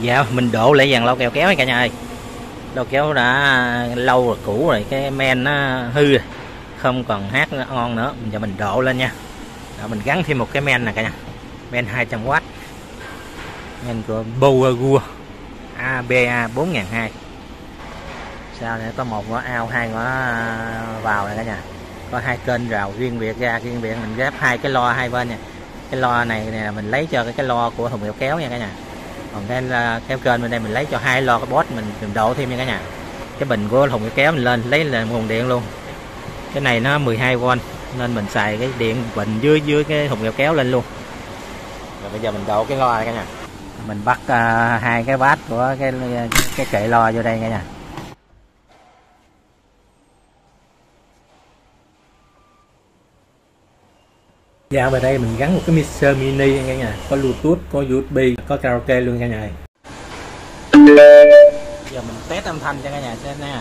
dạ mình đổ lại dàn lau kèo kéo cả nhà ơi. Lau kéo đã lâu rồi cũ rồi cái men nó hư rồi. Không còn hát nó ngon nữa giờ mình đổ lên nha. Đó, mình gắn thêm một cái men này cả nhà. Men 200W men của Bowergua ABA 4002 sau này có một ngõ ao hai ngõ vào này cả nhà. Có hai kênh rào riêng biệt ra riêng biệt mình ghép hai cái lo hai bên nha. Cái lo này nè mình lấy cho cái cái lo của thùng kẹo kéo nha cả nhà còn cái kéo kênh bên đây mình lấy cho hai lo cái bót mình, mình thêm nha cả nhà. Cái bình của thùng cái kéo mình lên lấy là nguồn điện luôn. Cái này nó 12V nên mình xài cái điện bình dưới dưới cái thùng kẹo kéo lên luôn. Rồi bây giờ mình đổ cái loa này cả nhà. Mình bắt uh, hai cái bát của cái cái kệ lo vô đây cả nhà. Dạ về đây mình gắn một cái mixer mini nha cả nhà. Có bluetooth, có USB, có karaoke luôn cả nhà. Giờ mình test âm thanh cho cả nhà xem nè